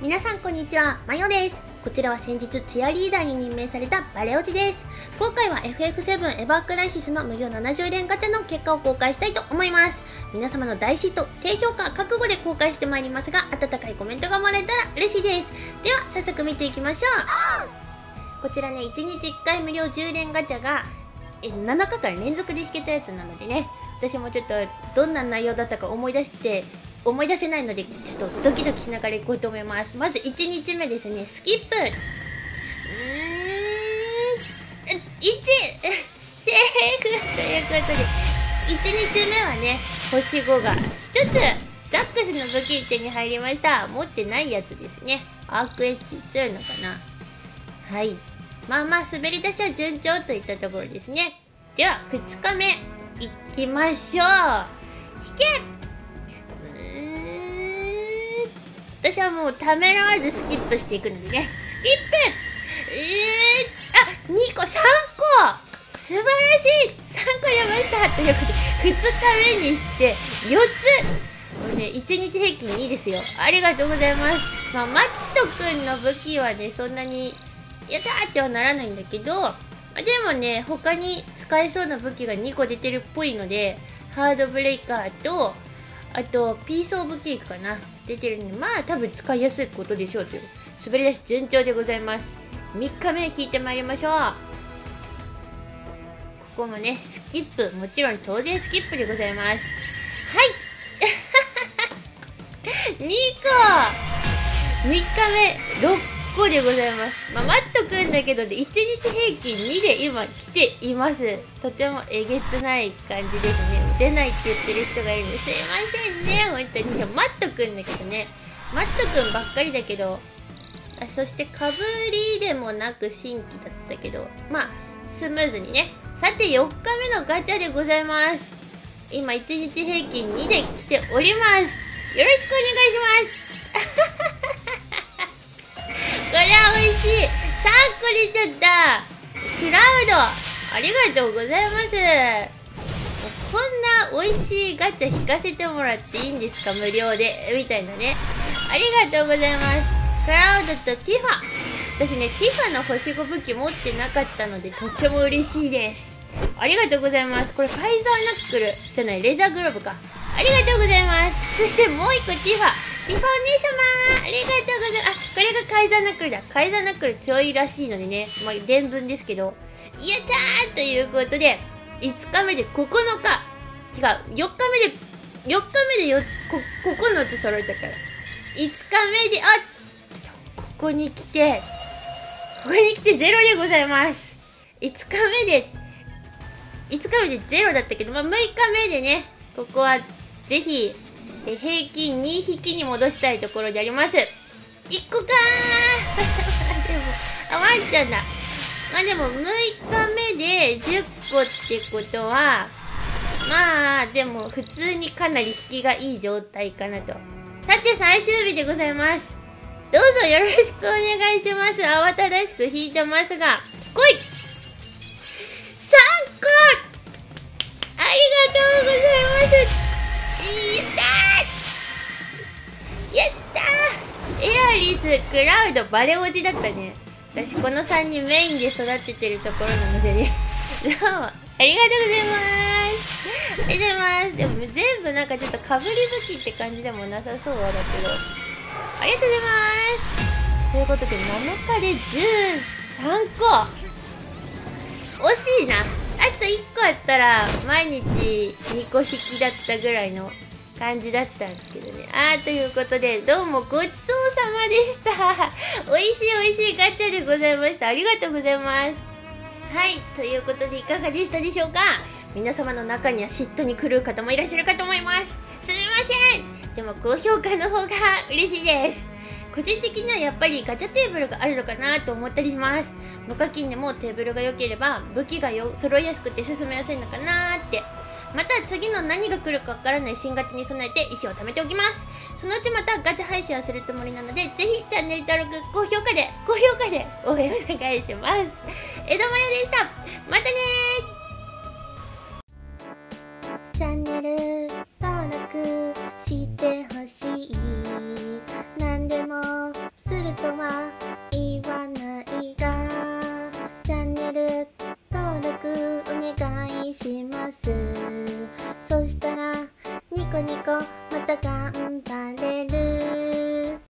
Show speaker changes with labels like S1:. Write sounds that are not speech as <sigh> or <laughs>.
S1: 皆さんこんにちは、マヨです。こちらは先日チアリーダーに任命されたバレオジです。今回は FF7 エヴァークライシスの無料70連ガチャの結果を公開したいと思います。皆様の大嫉妬、低評価、覚悟で公開してまいりますが、温かいコメントがもらえたら嬉しいです。では、早速見ていきましょう。こちらね、1日1回無料10連ガチャがえ7日間連続で引けたやつなのでね、私もちょっとどんな内容だったか思い出して思い出せないのでちょっとドキドキしながらいこうと思います。まず1日目ですね。スキップ。うん。1セーフということで。1日目はね星5が。1つザックスの武器手に入りました。持ってないやつですね。アークエッジ強いのかな。はい。まあまあ滑り出しは順調といったところですね。では2日目。いきましょう。引け。私はもうためらわずスキップしていくのでね。スキップえー、あ2個3個。素晴らしい。3個出ました。ということで2日目にして4つ。もうね1日平均2ですよ。ありがとうございます。まあマットくんの武器はねそんなにやったーってはならないんだけどでもね他に使えそうな武器が2個出てるっぽいのでハードブレイカーとあとピースオブケーキかな。出てるんでまあ多分使いやすいことでしょうという。滑り出し順調でございます。3日目引いてまいりましょう。ここもねスキップ。もちろん当然スキップでございます。はい。<laughs> 2個。3日目6個でございます。まあ、マットくんだけどで、1日平均2で今来ています。とてもえげつない感じですね。出ないって言ってる人がいるんですいませんね、本当に。でもマットくんだけどね。マットくんばっかりだけど、あそしてかぶりでもなく新規だったけど、まあ、スムーズにね。さて、4日目のガチャでございます。今、1日平均2で来ております。よろしくお願いします。これは美味しい。3個出ちゃったクラウド。ありがとうございます。こんな美味しいガチャ引かせてもらっていいんですか？無料で。みたいなね。ありがとうございます。クラウドとティファ。私ねティファの星5武器持ってなかったのでとっても嬉しいです。ありがとうございます。これファイザーナックルじゃないレザーグローブか。ありがとうございます。そしてもう一個ティファ。リフォお姉様ありがとうございます。あこれがカイザーナックルだ。カイザーナックル強いらしいのでねまあ伝聞ですけど。やったーということで5日目で9日。違う4日目で4日目でよこ9つ揃えたから。5日目であここに来てここに来て0でございます。5日目で5日目で0だったけど、まあ、6日目でねここはぜひえ平均2匹に戻したいところであります。1個か <laughs> でもあワンちゃんだ。まあでも6日目で10個ってことはまあでも普通にかなり引きがいい状態かなと。さて最終日でございます。どうぞよろしくお願いします。慌ただしく引いてますが来い。クラウドバレオジだったね。私この3人メインで育ててるところなのでね。どう。もありがとうございます。ありがとうございますでも全部なんかちょっとかぶり武器って感じでもなさそうだけど。ありがとうございます。ということで7日で13個。惜しいな。あと1個あったら毎日2個引きだったぐらいの感じだったんですけどね。あーということでどうもごちそうさまでした。<laughs> 美味しい美味しいガチャでございました。ありがとうございます。はいということでいかがでしたでしょうか？皆様の中には嫉妬に狂う方もいらっしゃるかと思います。すみません。でも高評価の方が嬉しいです。個人的にはやっぱりガチャテーブルがあるのかなと思ったりします。無課金でもテーブルが良ければ武器がよ揃いやすくて進めやすいのかなって。また次の何が来るかわからない新ガチに備えて石を貯めておきます。そのうちまたガチャ配信をするつもりなのでぜひチャンネル登録高評価で高評価で応援お願いします。江戸マヨでした。またねチャンネル。くお願いします。そしたらニコニコまた頑張れる。